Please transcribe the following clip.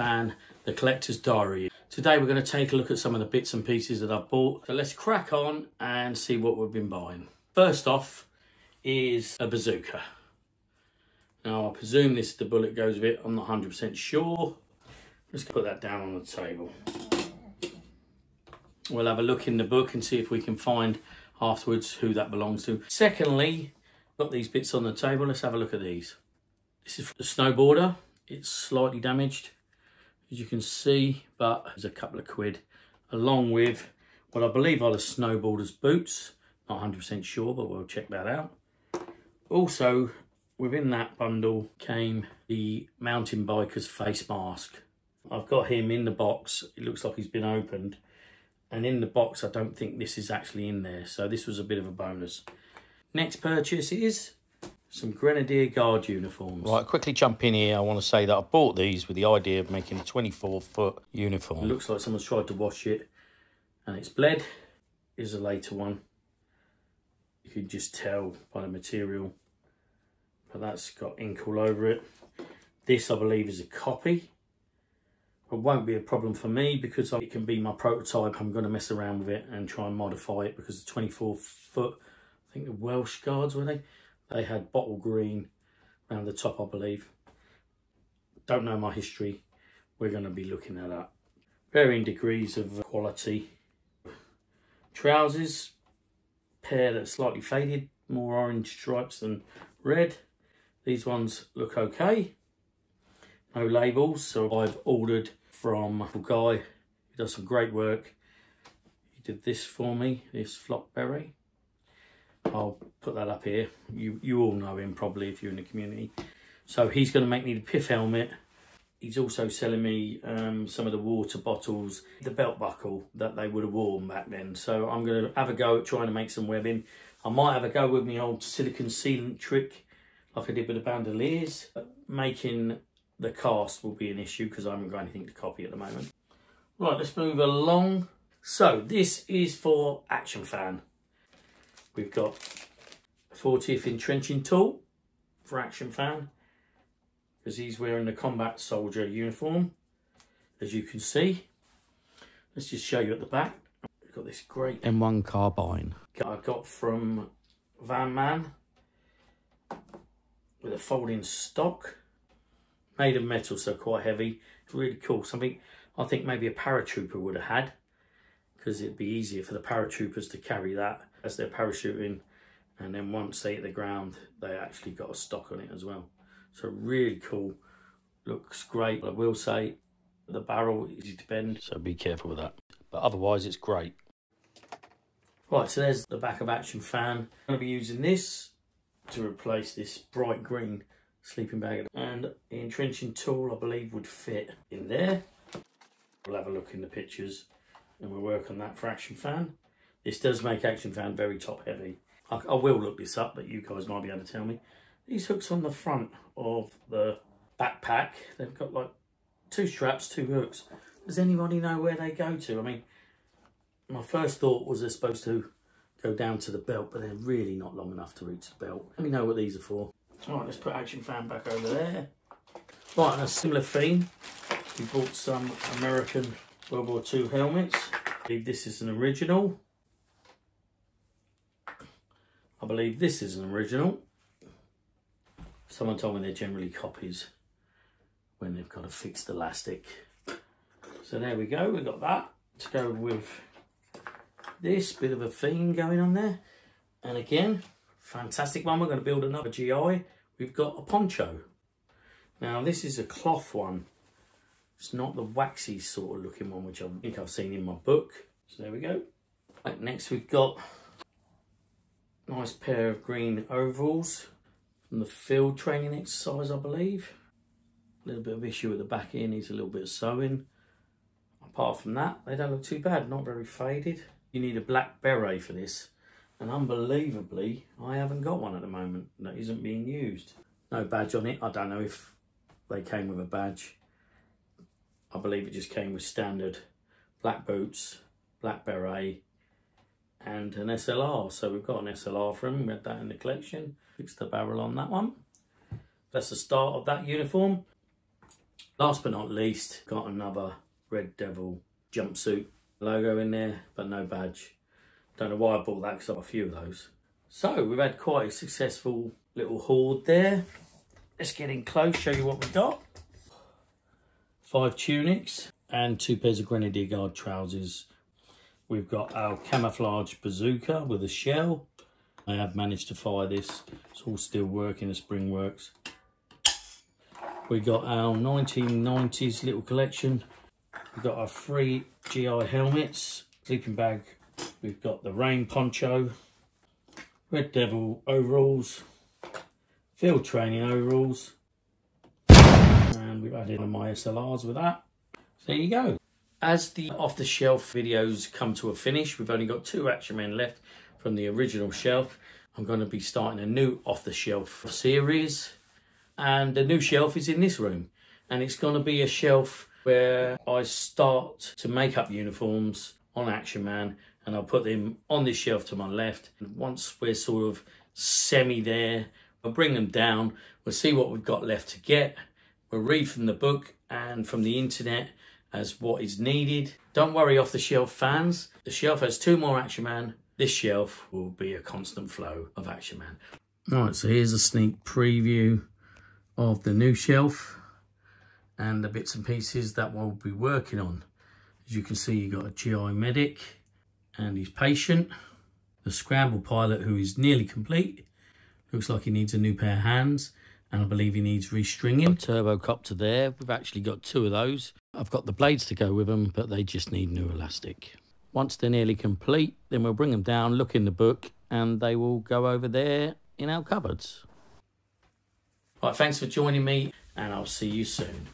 Fan, the Collector's Diary. Today we're going to take a look at some of the bits and pieces that I've bought. So let's crack on and see what we've been buying. First off is a bazooka. Now I presume this the bullet goes with it. I'm not 100% sure. Let's put that down on the table. We'll have a look in the book and see if we can find afterwards who that belongs to. Secondly, got these bits on the table. Let's have a look at these. This is the snowboarder. It's slightly damaged, as you can see, but there's a couple of quid, along with what I believe are the snowboarder's boots. Not 100% sure, but we'll check that out. Also, within that bundle came the mountain biker's face mask. I've got him in the box. It looks like he's been opened. And in the box, I don't think this is actually in there. So this was a bit of a bonus. Next purchase is some Grenadier Guard uniforms. Right, quickly jump in here. I want to say that I bought these with the idea of making a 24 foot uniform. It looks like someone's tried to wash it and it's bled. Is a later one. You can just tell by the material. But that's got ink all over it. This, I believe, is a copy. It won't be a problem for me because it can be my prototype. I'm going to mess around with it and try and modify it because the 24 foot, I think the Welsh Guards, were they? They had bottle green around the top, I believe. Don't know my history. We're going to be looking at that. Varying degrees of quality. Trousers, pair that's slightly faded, more orange stripes than red. These ones look okay. No labels, so I've ordered from a guy who does some great work. He did this for me, this flock berry. I'll put that up here. You, you all know him probably if you're in the community. So he's going to make me the pith helmet. He's also selling me um, some of the water bottles, the belt buckle that they would have worn back then. So I'm going to have a go at trying to make some webbing. I might have a go with my old silicon sealant trick like I did with the bandoliers. Making the cast will be an issue because I haven't got anything to copy at the moment. Right, let's move along. So this is for Action Fan. We've got a 40th entrenching tool for Action Fan because he's wearing the combat soldier uniform as you can see. Let's just show you at the back. We've got this great M1 carbine. I got from Van Man with a folding stock. Made of metal so quite heavy. It's really cool. Something I think maybe a paratrooper would have had because it'd be easier for the paratroopers to carry that as they're parachuting. And then once they hit the ground they actually got a stock on it as well. So really cool. Looks great. I will say the barrel is easy to bend. So be careful with that. But otherwise it's great. Right so there's the back of action fan. I'm going to be using this to replace this bright green sleeping bag. And the entrenching tool I believe would fit in there. We'll have a look in the pictures and we'll work on that for action fan this does make Action Fan very top heavy. I, I, will look this up, but you guys might be able to tell me. These hooks on the front of the backpack, they've got like two straps, two hooks. Does anybody know where they go to? I mean, my first thought was they're supposed to go down to the belt, but they're really not long enough to reach the belt. Let me know what these are for. All right, let's put Action Fan back over there. Right, on a similar theme, we bought some American World War II helmets. I believe this is an original. I believe this is an original. Someone told me they're generally copies when they've got a fixed elastic. So there we go, we've got that to go with this bit of a theme going on there. And again, fantastic one. We're going to build another GI. We've got a poncho. Now this is a cloth one. It's not the waxy sort of looking one, which I think I've seen in my book. So there we go. Right, next we've got Nice pair of green overalls from the field training exercise, I believe. A little bit of issue at the back here, needs a little bit of sewing. Apart from that, they don't look too bad, not very faded. You need a black beret for this. And unbelievably, I haven't got one at the moment that isn't being used. No badge on it. I don't know if they came with a badge. I believe it just came with standard black boots, black beret, and an SLR. So we've got an SLR for him. We had that in the collection. Fix the barrel on that one. That's the start of that uniform. Last but not least, got another Red Devil jumpsuit logo in there, but no badge. Don't know why I bought that because I've got a few of those. So we've had quite a successful little hoard there. Let's get in close, show you what we've got. Five tunics and two pairs of Grenadier Guard trousers. We've got our camouflage bazooka with a shell. I have managed to fire this. It's all still working, the spring works. We got our 1990s little collection. We've got our three GI helmets, sleeping bag. We've got the rain poncho, Red Devil overalls, field training overalls, we've added on my SLRs with that. So there you go. As the off-the-shelf videos come to a finish, we've only got two Action Men left from the original shelf. I'm going to be starting a new off-the-shelf series, and the new shelf is in this room, and it's going to be a shelf where I start to make up uniforms on Action Man and I'll put them on this shelf to my left. And once we're sort of semi there, I'll bring them down. We'll see what we've got left to get. We'll read from the book and from the internet as what is needed. Don't worry off the shelf fans. The shelf has two more Action Man. This shelf will be a constant flow of Action Man. All right, so here's a sneak preview of the new shelf and the bits and pieces that we'll be working on. As you can see, you've got a GI medic and his patient, the scramble pilot who is nearly complete. Looks like he needs a new pair of hands and I believe he needs restringing. Turbo copter there. We've actually got two of those. I've got the blades to go with them, but they just need new elastic. Once they're nearly complete, then we'll bring them down, look in the book, and they will go over there in our cupboards. Right, thanks for joining me, and I'll see you soon.